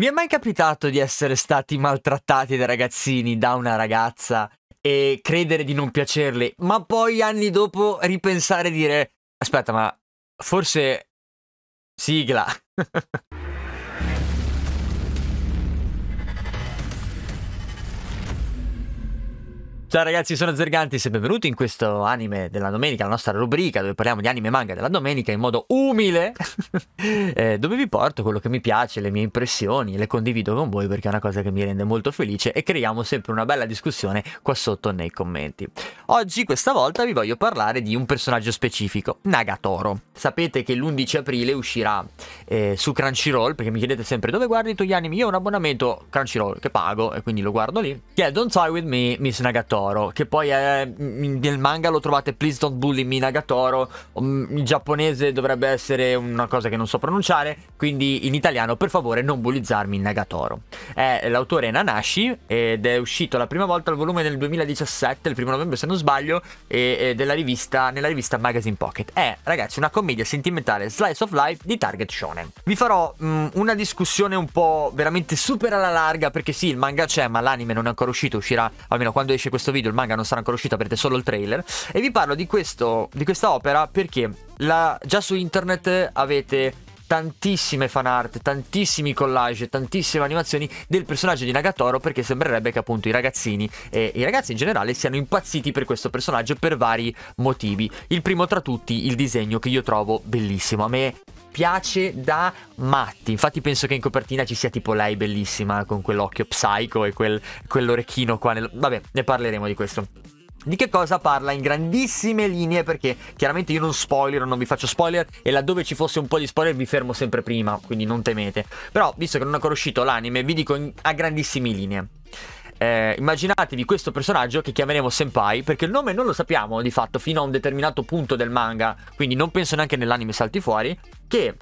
Vi è mai capitato di essere stati maltrattati da ragazzini da una ragazza e credere di non piacerle, ma poi anni dopo ripensare e dire aspetta, ma forse sigla. Ciao ragazzi, sono Zergantis e benvenuti in questo anime della domenica, la nostra rubrica dove parliamo di anime e manga della domenica in modo umile, eh, dove vi porto quello che mi piace, le mie impressioni, le condivido con voi perché è una cosa che mi rende molto felice e creiamo sempre una bella discussione qua sotto nei commenti. Oggi, questa volta, vi voglio parlare di un personaggio specifico, Nagatoro. Sapete che l'11 aprile uscirà eh, su Crunchyroll, perché mi chiedete sempre dove guardi i tuoi anime, io ho un abbonamento Crunchyroll che pago e quindi lo guardo lì, che è Don't Toy With Me, Miss Nagatoro. Che poi è, nel manga lo trovate Please Don't Bully Me Nagatoro, mm, in giapponese dovrebbe essere una cosa che non so pronunciare, quindi in italiano per favore non bullizzarmi Nagatoro. È, l'autore Nanashi ed è uscito la prima volta al volume nel 2017, il primo novembre se non sbaglio, e, e rivista, nella rivista Magazine Pocket. È ragazzi una commedia sentimentale slice of life di Target Shonen. Vi farò mh, mm, una discussione un po' veramente super alla larga perché sì il manga c'è ma l'anime non è ancora uscito, uscirà almeno quando esce questo video, il manga non sarà ancora uscito, avrete solo il trailer. E vi parlo di, questo, di questa opera perché la, già su internet avete tantissime fan art, tantissimi collage, tantissime animazioni del personaggio di Nagatoro perché sembrerebbe che appunto i ragazzini e i ragazzi in generale siano impazziti per questo personaggio per vari motivi. Il primo tra tutti il disegno che io trovo bellissimo. A me piace da matti. Infatti penso che in copertina ci sia tipo lei bellissima con quell'occhio psycho e quel, quell'orecchino qua. Nel... Vabbè, ne parleremo di questo. Di che cosa parla in grandissime linee perché chiaramente io non spoiler, non vi faccio spoiler e laddove ci fosse un po' di spoiler vi fermo sempre prima, quindi non temete. Però visto che non è ancora uscito l'anime vi dico in, a grandissime linee. Eh, immaginatevi questo personaggio che chiameremo Senpai perché il nome non lo sappiamo di fatto fino a un determinato punto del manga, quindi non penso neanche nell'anime salti fuori, che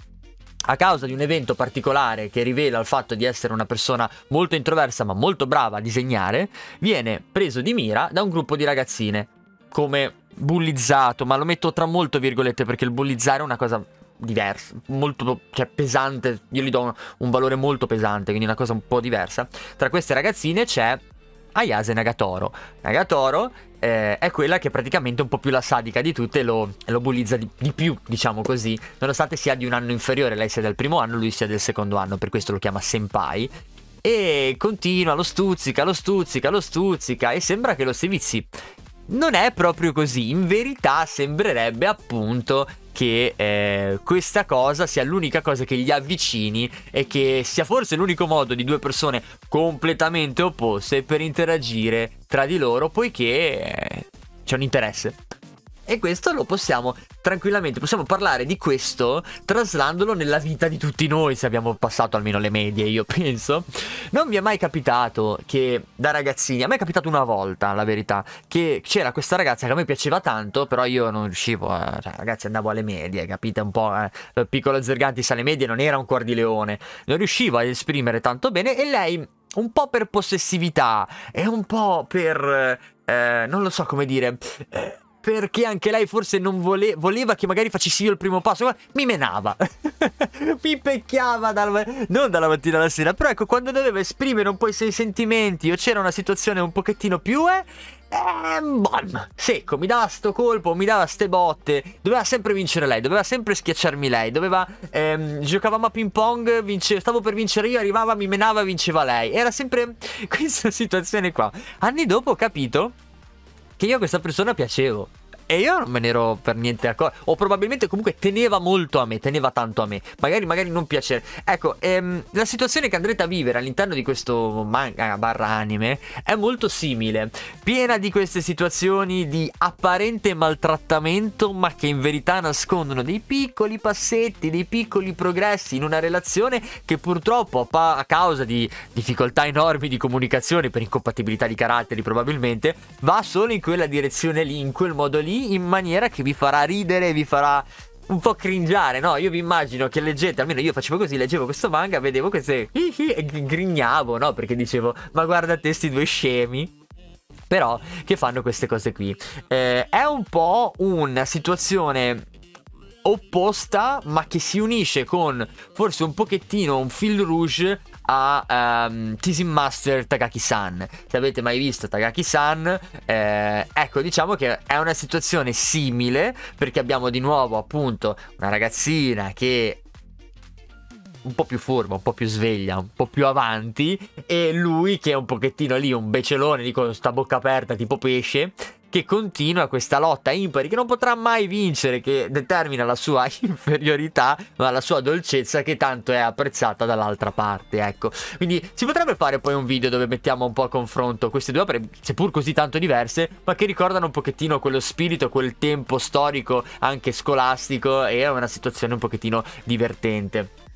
a causa di un evento particolare che rivela il fatto di essere una persona molto introversa ma molto brava a disegnare, viene preso di mira da un gruppo di ragazzine come bullizzato, ma lo metto tra molto virgolette perché il bullizzare è una cosa diversa, molto cioè, pesante, io gli do un, un valore molto pesante, quindi una cosa un po' diversa. Tra queste ragazzine c'è Ayase Nagatoro. Nagatoro eh, è quella che praticamente è un po' più la sadica di tutte lo, lo bullizza di, di, più, diciamo così, nonostante sia di un anno inferiore, lei sia del primo anno, lui sia del secondo anno, per questo lo chiama senpai. E continua, lo stuzzica, lo stuzzica, lo stuzzica e sembra che lo Sevizi non è proprio così, in verità sembrerebbe appunto che eh, questa cosa sia l'unica cosa che gli avvicini e che sia forse l'unico modo di due persone completamente opposte per interagire tra di loro poiché eh, c'è un interesse. E questo lo possiamo tranquillamente, possiamo parlare di questo traslandolo nella vita di tutti noi, se abbiamo passato almeno le medie, io penso. Non vi è mai capitato che da ragazzini, a me è capitato una volta, la verità, che c'era questa ragazza che a me piaceva tanto, però io non riuscivo, a, cioè ragazzi andavo alle medie, capite un po', eh, piccolo Zergantis alle medie non era un cuor di leone, non riuscivo a esprimere tanto bene e lei un po' per possessività e un po' per... Eh, non lo so come dire... Eh, perché anche lei forse non vole- voleva che magari facessi io il primo passo, mi menava, mi pecchiava dal, non dalla mattina alla sera, però ecco quando doveva esprimere un po' i suoi sentimenti o c'era una situazione un pochettino più eh, eh, bam, secco, mi dava sto colpo, mi dava ste botte. Doveva sempre vincere lei, doveva sempre schiacciarmi lei. Doveva. Ehm, giocavamo a ping pong, vince, stavo per vincere io, arrivava, mi menava, vinceva lei. Era sempre questa situazione qua. Anni dopo ho capito che io a questa persona piacevo. E io non me ne ero per niente accorto. O probabilmente comunque teneva molto a me, teneva tanto a me. Magari, magari non piacere. Ecco, ehm, la situazione che andrete a vivere all'interno di questo manga barra anime è molto simile. Piena di queste situazioni di apparente maltrattamento, ma che in verità nascondono dei piccoli passetti, dei piccoli progressi in una relazione che purtroppo a causa di difficoltà enormi di comunicazione, per incompatibilità di caratteri probabilmente, va solo in quella direzione lì, in quel modo lì in maniera che vi farà ridere, vi farà un po' cringiare, no? Io vi immagino che leggete, almeno io facevo così, leggevo questo manga, vedevo queste e grignavo, no? Perché dicevo, ma guarda te sti due scemi. Però che fanno queste cose qui. Eh, è un po' una situazione opposta, ma che si unisce con forse un pochettino un fil rouge a um, Teasing Master Takaki-san. Se avete mai visto Takaki-san, eh, ecco, diciamo che è una situazione simile perché abbiamo di nuovo appunto una ragazzina che un po' più furba, un po' più sveglia, un po' più avanti e lui che è un pochettino lì, un becelone, dico sta bocca aperta tipo pesce che continua questa lotta impari che non potrà mai vincere, che determina la sua inferiorità, ma la sua dolcezza che tanto è apprezzata dall'altra parte, ecco. Quindi si potrebbe fare poi un video dove mettiamo un po' a confronto queste due opere, seppur così tanto diverse, ma che ricordano un pochettino quello spirito, quel tempo storico anche scolastico e è una situazione un pochettino divertente.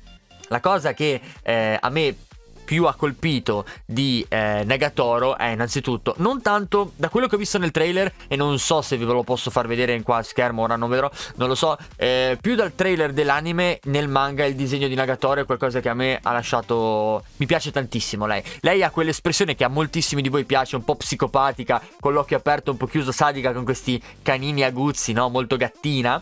La cosa che eh, a me più ha colpito di eh, Nagatoro è innanzitutto non tanto da quello che ho visto nel trailer e non so se ve lo posso far vedere in qua a schermo ora non vedrò non lo so eh, più dal trailer dell'anime nel manga il disegno di Nagatoro è qualcosa che a me ha lasciato mi piace tantissimo lei. Lei ha quell'espressione che a moltissimi di voi piace un po' psicopatica con l'occhio aperto un po' chiuso sadica con questi canini aguzzi no molto gattina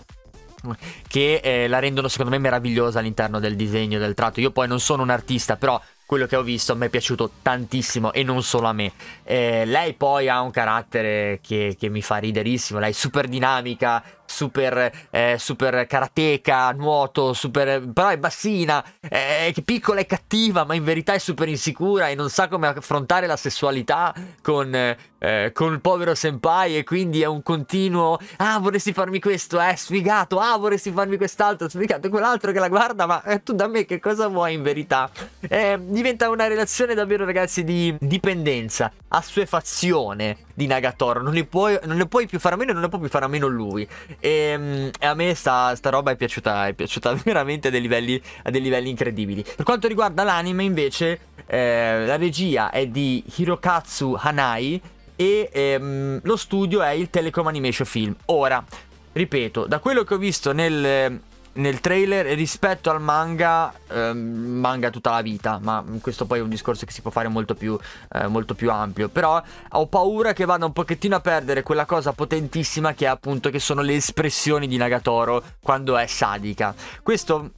che eh, la rendono secondo me meravigliosa all'interno del disegno del tratto. Io poi non sono un artista però quello che ho visto me è piaciuto tantissimo e non solo a me. Eh, lei poi ha un carattere che, che, mi fa riderissimo, lei è super dinamica, super, eh, super karateka, nuoto, super, però è bassina, è piccola e cattiva, ma in verità è super insicura e non sa come affrontare la sessualità con, eh, con il povero senpai e quindi è un continuo, ah vorresti farmi questo, eh, sfigato, ah vorresti farmi quest'altro, sfigato, quell'altro che la guarda, ma eh, tu da me che cosa vuoi in verità? Eh, diventa una relazione davvero ragazzi di dipendenza, assuefazione di Nagatoro, non ne puoi, non ne puoi più fare a meno non ne può più fare a meno lui. E, ehm, e a me sta, sta, roba è piaciuta, è piaciuta veramente a dei livelli, a dei livelli incredibili. Per quanto riguarda l'anime, invece, eh, la regia è di Hirokatsu Hanai e ehm, lo studio è il Telecom Animation Film. Ora, ripeto, da quello che ho visto nel nel trailer rispetto al manga, ehm, manga tutta la vita, ma questo poi è un discorso che si può fare molto più, eh, molto più ampio. Però ho paura che vada un pochettino a perdere quella cosa potentissima che è appunto che sono le espressioni di Nagatoro quando è sadica. Questo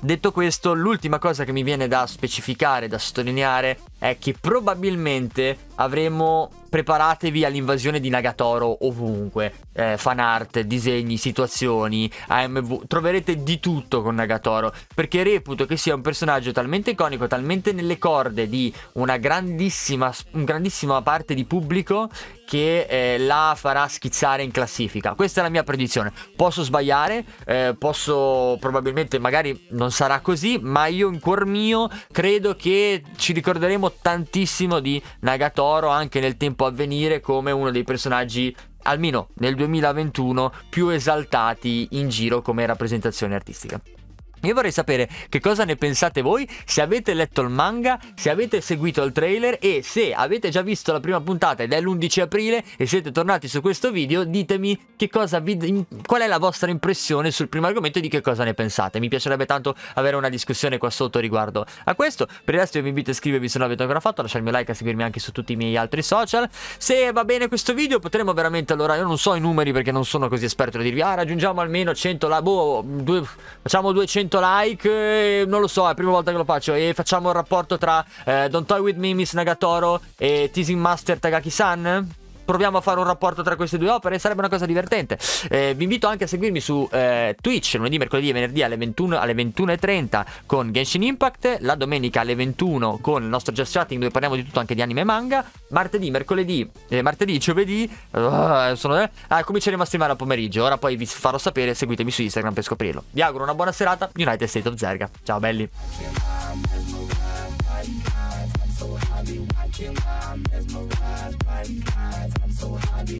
Detto questo, l'ultima cosa che mi viene da specificare, da sottolineare, è che probabilmente avremo preparatevi all'invasione di Nagatoro ovunque. Eh, fan art, disegni, situazioni, AMV, troverete di tutto con Nagatoro. Perché reputo che sia un personaggio talmente iconico, talmente nelle corde di una grandissima, un grandissima parte di pubblico che eh, la farà schizzare in classifica. Questa è la mia predizione. Posso sbagliare, eh, posso probabilmente magari non sarà così, ma io in cuor mio credo che ci ricorderemo tantissimo di Nagatoro anche nel tempo a venire come uno dei personaggi almeno nel 2021 più esaltati in giro come rappresentazione artistica. Io vorrei sapere che cosa ne pensate voi, se avete letto il manga, se avete seguito il trailer e se avete già visto la prima puntata ed è l'11 aprile e siete tornati su questo video, ditemi vi, qual è la vostra impressione sul primo argomento e di che cosa ne pensate. Mi piacerebbe tanto avere una discussione qua sotto riguardo a questo. Per il resto io vi invito a iscrivervi se non l'avete ancora fatto, lasciarmi un like, a seguirmi anche su tutti i miei altri social. Se va bene questo video potremo veramente allora, io non so i numeri perché non sono così esperto da dirvi, ah raggiungiamo almeno 100 la boh, due, facciamo 200 100 like, non lo so, è la prima volta che lo faccio. E facciamo il rapporto tra eh, Don't Toy With Me, Miss Nagatoro e Teasing Master Tagaki-san? Proviamo a fare un rapporto tra queste due opere, sarebbe una cosa divertente. Eh, vi invito anche a seguirmi su eh, Twitch lunedì, mercoledì e venerdì alle, 21, alle 21.30 con Genshin Impact, la domenica alle 21 con il nostro Just Chatting dove parliamo di tutto anche di anime e manga, martedì, mercoledì, eh, martedì, giovedì, uh, sono, eh, ah, cominceremo a streamare a pomeriggio, ora poi vi farò sapere, seguitemi su Instagram per scoprirlo. Vi auguro una buona serata, United State of Zerga. Ciao belli. I'm mesmerized by eyes. I'm so high.